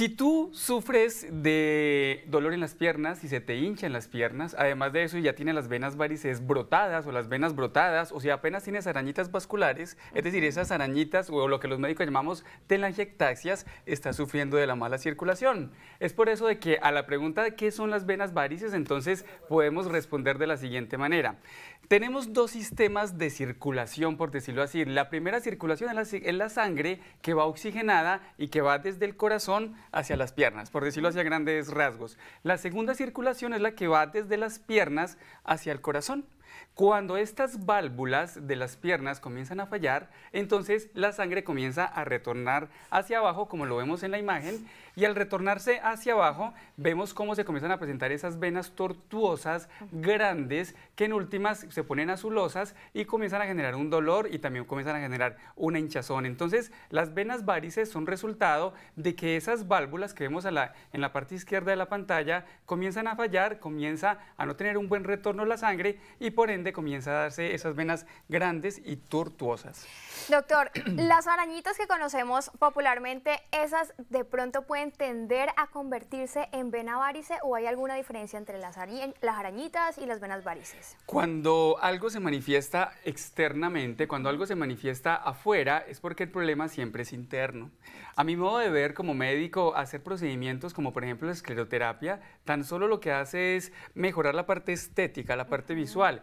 Si tú sufres de dolor en las piernas y se te hincha en las piernas, además de eso ya tienes las venas varices brotadas o las venas brotadas, o si apenas tienes arañitas vasculares, es decir, esas arañitas o lo que los médicos llamamos telangiectasias, estás sufriendo de la mala circulación. Es por eso de que a la pregunta de qué son las venas varices, entonces podemos responder de la siguiente manera. Tenemos dos sistemas de circulación, por decirlo así. La primera circulación es la, sangre que va oxigenada y que va desde el corazón hacia las piernas, por decirlo hacia grandes rasgos. La segunda circulación es la que va desde las piernas hacia el corazón. Cuando estas válvulas de las piernas comienzan a fallar, entonces la sangre comienza a retornar hacia abajo, como lo vemos en la imagen, y al retornarse hacia abajo, vemos cómo se comienzan a presentar esas venas tortuosas, grandes, que en últimas se ponen azulosas y comienzan a generar un dolor y también comienzan a generar una hinchazón. Entonces, las venas varices son resultado de que esas válvulas que vemos en la parte izquierda de la pantalla comienzan a fallar, comienza a no tener un buen retorno la sangre y por ende comienza a darse esas venas grandes y tortuosas. Doctor, las arañitas que conocemos popularmente, ¿esas de pronto pueden tender a convertirse en vena varice o hay alguna diferencia entre las, arañitas y las venas varices? Cuando algo se manifiesta externamente, cuando algo se manifiesta afuera, es porque el problema siempre es interno. A mi modo de ver como médico, hacer procedimientos como por ejemplo la escleroterapia, tan solo lo que hace es mejorar la parte estética, la parte visual,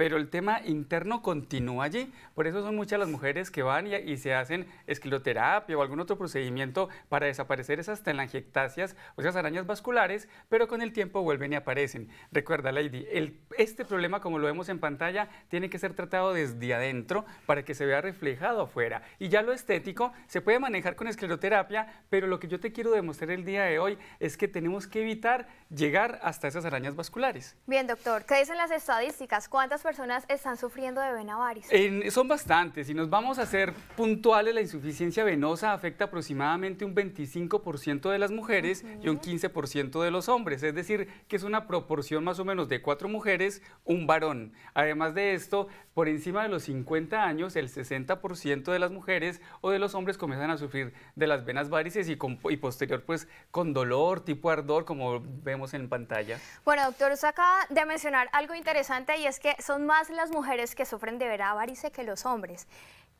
pero el tema interno continúa allí. Por eso son muchas las mujeres que van y, se hacen escleroterapia o algún otro procedimiento para desaparecer esas telangiectasias o esas arañas vasculares, pero con el tiempo vuelven y aparecen. Recuerda, Lady, este problema, como lo vemos en pantalla, tiene que ser tratado desde adentro para que se vea reflejado afuera. Y ya lo estético se puede manejar con escleroterapia, pero lo que yo te quiero demostrar el día de hoy es que tenemos que evitar llegar hasta esas arañas vasculares. Bien, doctor, ¿qué dicen las estadísticas? ¿Cuántas están sufriendo de vena varice? son bastantes. Si nos vamos a hacer puntuales, la insuficiencia venosa afecta aproximadamente un 25% de las mujeres y un 15% de los hombres. Es decir, que es una proporción más o menos de cuatro mujeres, un varón. Además de esto, por encima de los 50 años, el 60% de las mujeres o de los hombres comienzan a sufrir de las venas varices y, y posterior pues con dolor, tipo ardor, como vemos en pantalla. Bueno, doctor, usted acaba de mencionar algo interesante y es que son más las mujeres que sufren de vera varice que los hombres.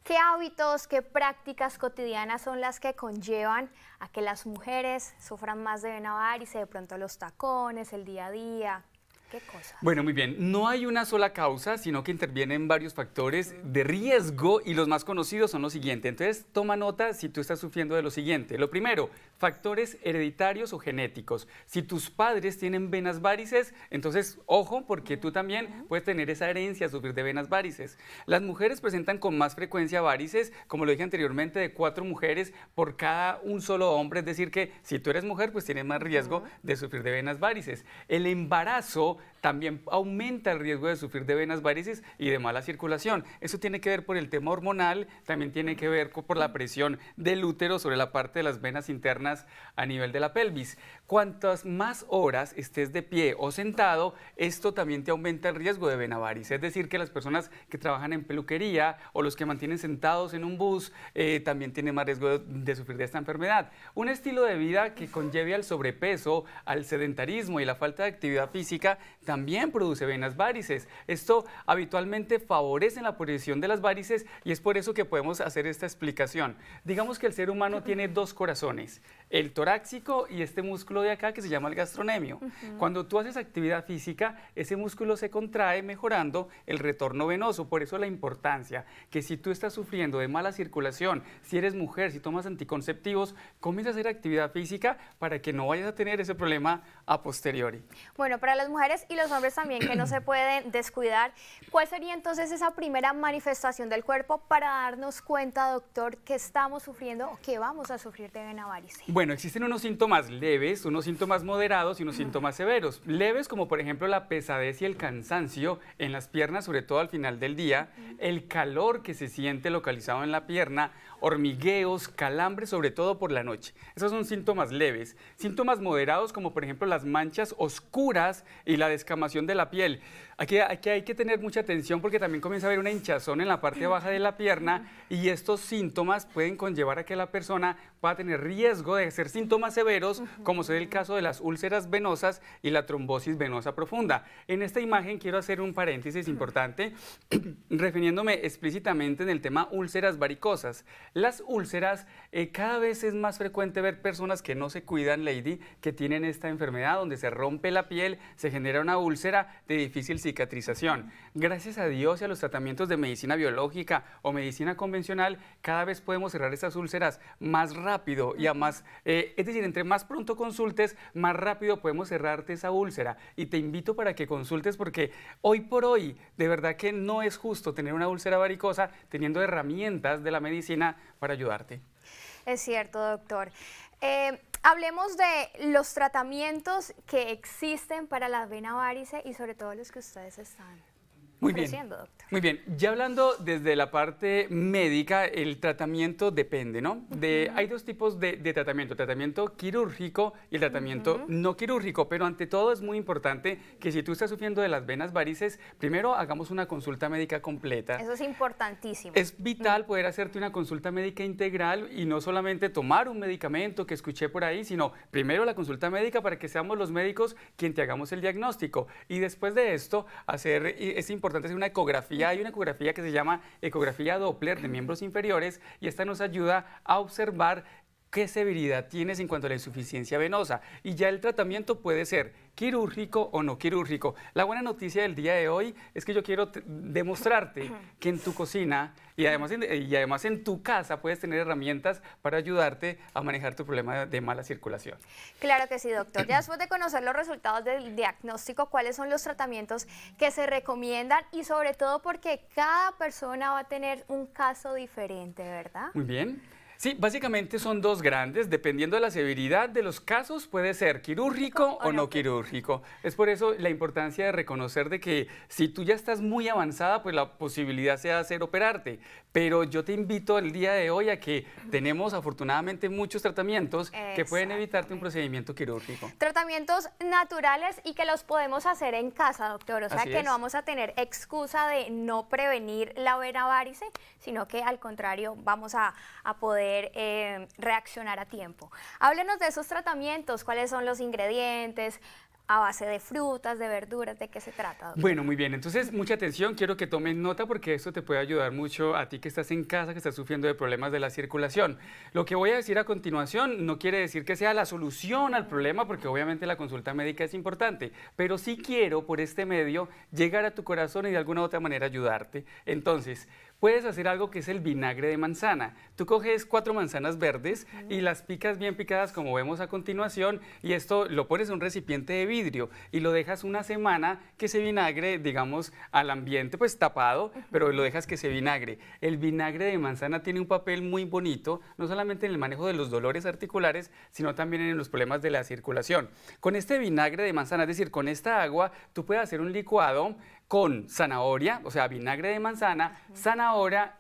¿Qué hábitos, qué prácticas cotidianas son las que conllevan a que las mujeres sufran más de vena varice, de pronto los tacones, el día a día? ¿Qué cosa? Bueno, muy bien. No hay una sola causa, sino que intervienen varios factores de riesgo y los más conocidos son los siguientes. Entonces, toma nota si tú estás sufriendo de lo siguiente. Lo primero, factores hereditarios o genéticos. Si tus padres tienen venas varices, entonces, ojo, porque tú también puedes tener esa herencia, sufrir de venas varices. Las mujeres presentan con más frecuencia varices, como lo dije anteriormente, de cuatro mujeres por cada un solo hombre. Es decir, que si tú eres mujer, pues tienes más riesgo de sufrir de venas varices. El embarazo también aumenta el riesgo de sufrir de venas varices y de mala circulación. Eso tiene que ver por el tema hormonal, también tiene que ver por la presión del útero sobre la parte de las venas internas a nivel de la pelvis. Cuantas más horas estés de pie o sentado, esto también te aumenta el riesgo de vena varice. Es decir, que las personas que trabajan en peluquería o los que mantienen sentados en un bus eh, también tienen más riesgo de, de sufrir de esta enfermedad. Un estilo de vida que conlleve al sobrepeso, al sedentarismo y la falta de actividad física también produce venas varices. Esto habitualmente favorece la aparición de las varices y es por eso que podemos hacer esta explicación. Digamos que el ser humano tiene dos corazones, el torácico y este músculo de acá que se llama el gastronemio. Cuando tú haces actividad física, ese músculo se contrae mejorando el retorno venoso. Por eso la importancia que si tú estás sufriendo de mala circulación, si eres mujer, si tomas anticonceptivos, comienza a hacer actividad física para que no vayas a tener ese problema a posteriori. Bueno, para las mujeres y los hombres también que no se pueden descuidar. ¿Cuál sería entonces esa primera manifestación del cuerpo para darnos cuenta, doctor, que estamos sufriendo o que vamos a sufrir de vena varice? Bueno, existen unos síntomas leves, unos síntomas moderados y unos síntomas severos. Leves como por ejemplo la pesadez y el cansancio en las piernas, sobre todo al final del día, el calor que se siente localizado en la pierna hormigueos, calambres, sobre todo por la noche. Esos son síntomas leves. Síntomas moderados como por ejemplo las manchas oscuras y la descamación de la piel. Aquí, aquí, hay que tener mucha atención porque también comienza a haber una hinchazón en la parte baja de la pierna y estos síntomas pueden conllevar a que la persona pueda tener riesgo de ser síntomas severos, como ser el caso de las úlceras venosas y la trombosis venosa profunda. En esta imagen quiero hacer un paréntesis importante, refiriéndome explícitamente en el tema úlceras varicosas. Las úlceras, eh, cada vez es más frecuente ver personas que no se cuidan, Lady, que tienen esta enfermedad donde se rompe la piel, se genera una úlcera de difícil cicatrización. Gracias a Dios y a los tratamientos de medicina biológica o medicina convencional, cada vez podemos cerrar estas úlceras más rápido y a más, eh, es decir, entre más pronto consultes, más rápido podemos cerrarte esa úlcera. Y te invito para que consultes porque hoy por hoy, de verdad que no es justo tener una úlcera varicosa teniendo herramientas de la medicina para ayudarte. Es cierto, doctor. Eh, hablemos de los tratamientos que existen para la vena varice y sobre todo los que ustedes están muy bien. Muy bien. Ya hablando desde la parte médica, el tratamiento depende, ¿no? De, Hay dos tipos de, tratamiento, tratamiento quirúrgico y el tratamiento no quirúrgico, pero ante todo es muy importante que si tú estás sufriendo de las venas varices, primero hagamos una consulta médica completa. Eso es importantísimo. Es vital poder hacerte una consulta médica integral y no solamente tomar un medicamento que escuché por ahí, sino primero la consulta médica para que seamos los médicos quien te hagamos el diagnóstico. Y después de esto, hacer, es importante importante hacer una ecografía. Hay una ecografía que se llama ecografía Doppler de miembros inferiores y esta nos ayuda a observar qué severidad tienes en cuanto a la insuficiencia venosa. Y ya el tratamiento puede ser quirúrgico o no quirúrgico. La buena noticia del día de hoy es que yo quiero demostrarte que en tu cocina y además, en, y además en tu casa puedes tener herramientas para ayudarte a manejar tu problema de mala circulación. Claro que sí, doctor. Ya después de conocer los resultados del diagnóstico, cuáles son los tratamientos que se recomiendan y sobre todo porque cada persona va a tener un caso diferente, ¿verdad? Muy bien. Sí, básicamente son dos grandes, dependiendo de la severidad de los casos, puede ser quirúrgico o, no quirúrgico. Es por eso la importancia de reconocer de que si tú ya estás muy avanzada, pues la posibilidad sea hacer operarte. Pero yo te invito el día de hoy a que tenemos afortunadamente muchos tratamientos que pueden evitarte un procedimiento quirúrgico. Tratamientos naturales y que los podemos hacer en casa, doctor. O sea que no vamos a tener excusa de no prevenir la vena varice, sino que al contrario vamos a poder eh, reaccionar a tiempo. Háblenos de esos tratamientos, cuáles son los ingredientes, a base de frutas, de verduras, ¿de qué se trata? Bueno, muy bien. Entonces, mucha atención, quiero que tomen nota porque esto te puede ayudar mucho a ti que estás en casa, que estás sufriendo de problemas de la circulación. Lo que voy a decir a continuación no quiere decir que sea la solución al problema porque obviamente la consulta médica es importante, pero sí quiero por este medio llegar a tu corazón y de alguna otra manera ayudarte. Entonces, puedes hacer algo que es el vinagre de manzana. Tú coges cuatro manzanas verdes y las picas bien picadas como vemos a continuación y esto lo pones en un recipiente de vidrio y lo dejas una semana que ese vinagre, digamos, al ambiente pues tapado, pero lo dejas que se vinagre. El vinagre de manzana tiene un papel muy bonito, no solamente en el manejo de los dolores articulares, sino también en los problemas de la circulación. Con este vinagre de manzana, es decir, con esta agua, tú puedes hacer un licuado con zanahoria, o sea, vinagre de manzana, zanahoria,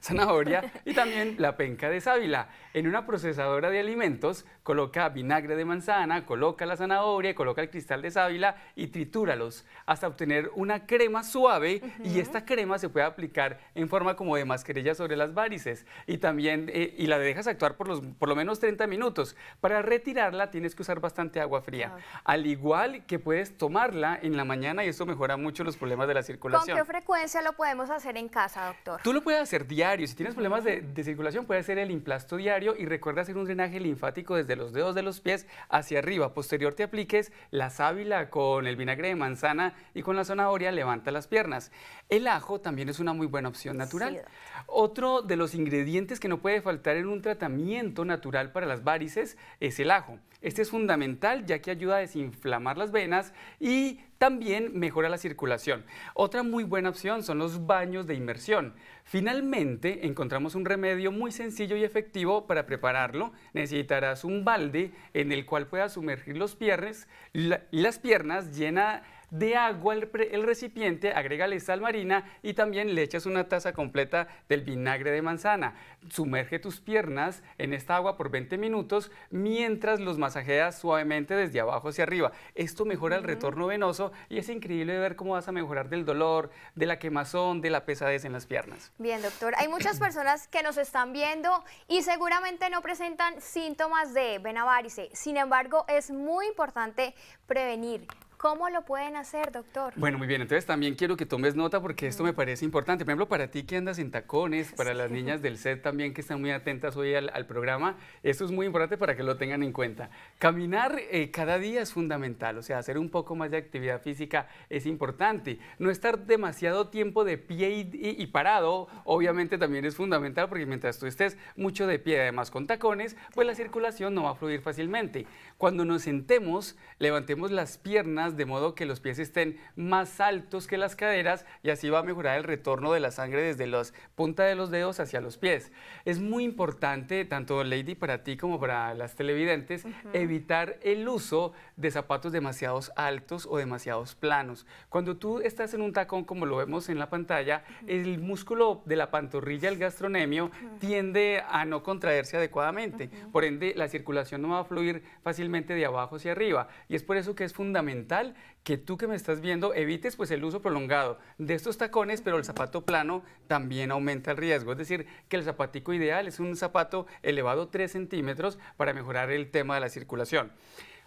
zanahoria y también la penca de sábila. En una procesadora de alimentos, coloca vinagre de manzana, coloca la zanahoria, coloca el cristal de sábila y tritúralos hasta obtener una crema suave y esta crema se puede aplicar en forma como de mascarilla sobre las varices. Y también eh, y la dejas actuar por, los, por lo menos 30 minutos. Para retirarla tienes que usar bastante agua fría, al igual que puedes tomarla en la mañana y esto mejora mucho los problemas de la circulación. ¿Con qué frecuencia lo podemos hacer en casa, doctor? Tú lo puedes hacer diario. Si tienes problemas de, circulación, puedes hacer el implasto diario y recuerda hacer un drenaje linfático desde los dedos de los pies hacia arriba. Posterior te apliques la sábila con el vinagre de manzana y con la zanahoria levanta las piernas. El ajo también es una muy buena opción natural. Otro de los ingredientes que no puede faltar en un tratamiento natural para las varices es el ajo. Este es fundamental ya que ayuda a desinflamar las venas y también mejora la circulación. Otra muy buena opción son los baños de inmersión. Finalmente, encontramos un remedio muy sencillo y efectivo para prepararlo. Necesitarás un balde en el cual puedas sumergir los piernas, las piernas llena de agua el, el recipiente, agrégale sal marina y también le echas una taza completa del vinagre de manzana. Sumerge tus piernas en esta agua por 20 minutos mientras los masajeas suavemente desde abajo hacia arriba. Esto mejora el retorno venoso y es increíble ver cómo vas a mejorar del dolor, de la quemazón, de la pesadez en las piernas. Bien, doctor. Hay muchas personas que nos están viendo y seguramente no presentan síntomas de vena varice. Sin embargo, es muy importante prevenir. ¿Cómo lo pueden hacer, doctor? Bueno, muy bien. Entonces también quiero que tomes nota porque esto me parece importante. Por ejemplo, para ti que andas en tacones, para las niñas del set también que están muy atentas hoy al, programa, esto es muy importante para que lo tengan en cuenta. Caminar eh, cada día es fundamental, o sea, hacer un poco más de actividad física es importante. No estar demasiado tiempo de pie y, y parado, obviamente también es fundamental porque mientras tú estés mucho de pie, además con tacones, pues la circulación no va a fluir fácilmente. Cuando nos sentemos, levantemos las piernas de modo que los pies estén más altos que las caderas y así va a mejorar el retorno de la sangre desde las punta de los dedos hacia los pies. Es muy importante, tanto Lady para ti como para las televidentes, evitar el uso de zapatos demasiados altos o demasiados planos. Cuando tú estás en un tacón, como lo vemos en la pantalla, el músculo de la pantorrilla, el gastronemio, tiende a no contraerse adecuadamente. Por ende, la circulación no va a fluir fácilmente de abajo hacia arriba. Y es por eso que es fundamental que tú que me estás viendo evites pues el uso prolongado de estos tacones, pero el zapato plano también aumenta el riesgo. Es decir, que el zapatico ideal es un zapato elevado 3 centímetros para mejorar el tema de la circulación.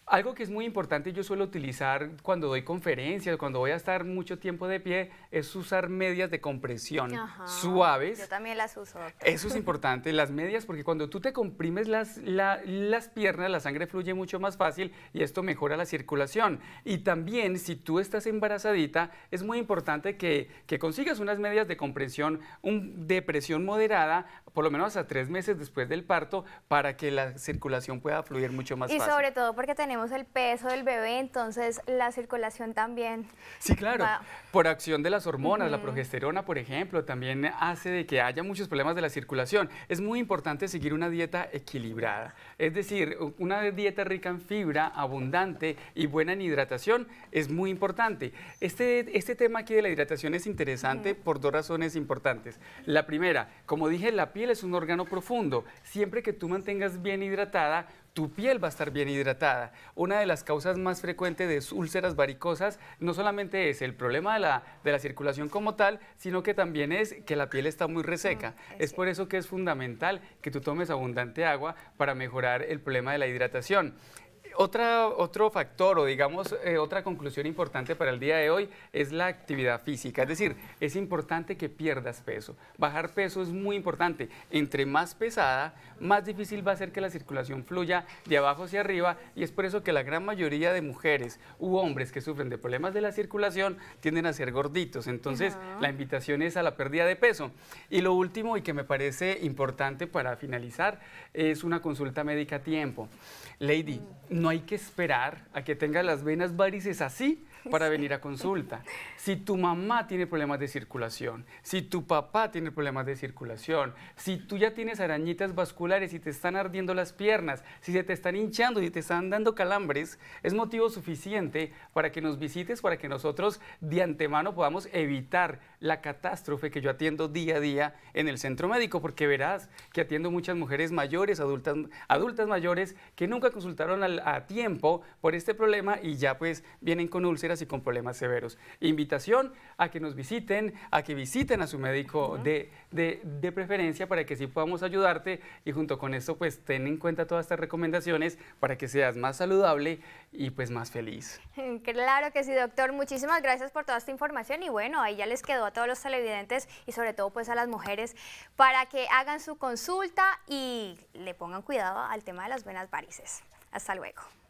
Algo que es muy importante yo suelo utilizar cuando doy conferencias, cuando voy a estar mucho tiempo de pie, es usar medias de compresión suaves. Yo también las uso. Eso es importante, las medias, porque cuando tú te comprimes las, las piernas, la sangre fluye mucho más fácil y esto mejora la circulación. Y también, si tú estás embarazadita, es muy importante que, que consigas unas medias de compresión un, de presión moderada, por lo menos hasta tres meses después del parto, para que la circulación pueda fluir mucho más fácil. Y sobre todo porque tenemos el peso del bebé, entonces la circulación también. Sí, claro. Por acción de las hormonas, la progesterona, por ejemplo, también hace de que haya muchos problemas de la circulación. Es muy importante seguir una dieta equilibrada, es decir, una dieta rica en fibra, abundante y buena en hidratación es muy importante. Este, este tema aquí de la hidratación es interesante por dos razones importantes. La primera, como dije, la piel es un órgano profundo. Siempre que tú mantengas bien hidratada, tu piel va a estar bien hidratada. Una de las causas más frecuentes de úlceras varicosas no solamente es el problema de la, de la circulación como tal, sino que también es que la piel está muy reseca. es por eso que es fundamental que tú tomes abundante agua para mejorar el problema de la hidratación. Otra, otro factor o digamos eh, otra conclusión importante para el día de hoy es la actividad física. Es decir, es importante que pierdas peso. Bajar peso es muy importante. Entre más pesada, más difícil va a ser que la circulación fluya de abajo hacia arriba y es por eso que la gran mayoría de mujeres u hombres que sufren de problemas de la circulación tienden a ser gorditos. Entonces, la invitación es a la pérdida de peso. Y lo último y que me parece importante para finalizar es una consulta médica a tiempo. Lady, no hay que esperar a que tenga las venas varices así para venir a consulta. Si tu mamá tiene problemas de circulación, si tu papá tiene problemas de circulación, si tú ya tienes arañitas vasculares y te están ardiendo las piernas, si se te están hinchando y te están dando calambres, es motivo suficiente para que nos visites, para que nosotros de antemano podamos evitar la catástrofe que yo atiendo día a día en el centro médico, porque verás que atiendo muchas mujeres mayores, adultas, adultas mayores, que nunca consultaron a tiempo por este problema y ya pues vienen con úlceras y con problemas severos. Invitación a que nos visiten, a que visiten a su médico de, de, preferencia para que sí podamos ayudarte y junto con esto pues ten en cuenta todas estas recomendaciones para que seas más saludable y pues más feliz. Claro que sí, doctor. Muchísimas gracias por toda esta información y bueno, ahí ya les quedó a todos los televidentes y sobre todo pues a las mujeres para que hagan su consulta y le pongan cuidado al tema de las venas varices. Hasta luego.